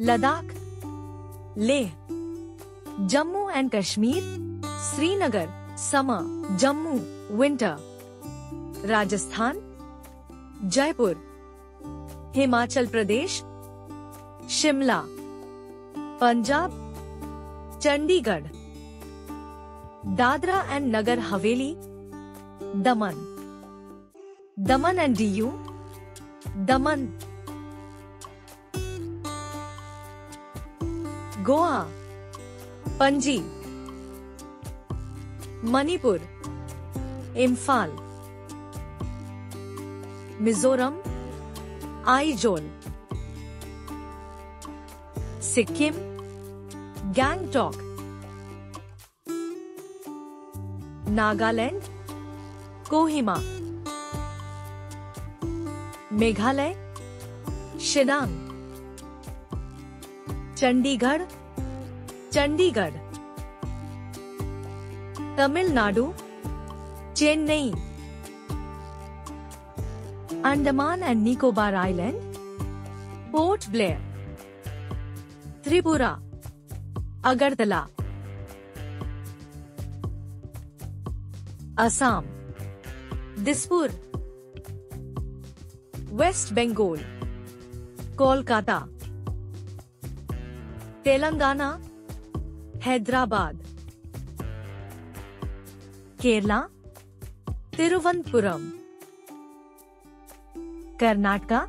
Ladakh, Leh, Jammu and Kashmir, Srinagar, summer, Jammu winter Rajasthan, Jaipur, Himachal Pradesh, Shimla, Punjab, Chandigarh, Dadra and Nagar Haveli, Daman. Daman and Diu Daman. Goa Panaji Manipur Imphal Mizoram Aizawl Sikkim Gangtok Nagaland Kohima Meghalaya Shillong Chandigarh Chandigarh, Tamil Nadu, Chennai, Andaman and Nicobar island, Port Blair, Tripura, Agartala, Assam, Dispur, West Bengal, Kolkata Telangana Hyderabad Kerala Thiruvananthapuram Karnataka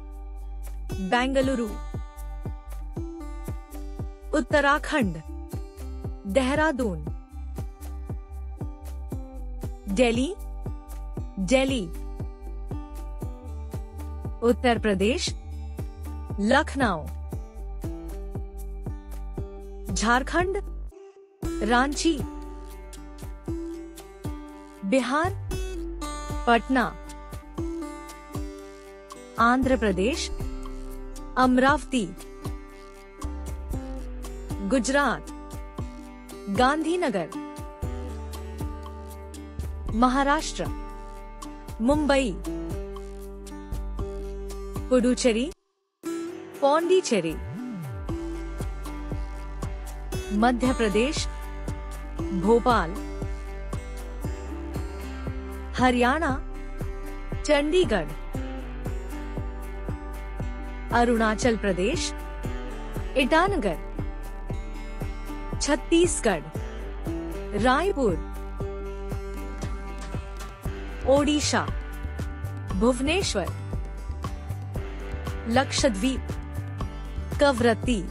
Bengaluru Uttarakhand Dehradun Delhi Delhi Uttar Pradesh Lucknow. Jharkhand Ranchi Bihar Patna Andhra Pradesh Amaravati Gujarat Gandhinagar Maharashtra Mumbai Puducherry Pondicherry. Madhya Pradesh Bhopal Haryana Chandigarh Arunachal Pradesh Itanagar Chhattisgarh Raipur Odisha Bhubaneswar Lakshadweep Kavaratti.